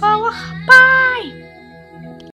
bawah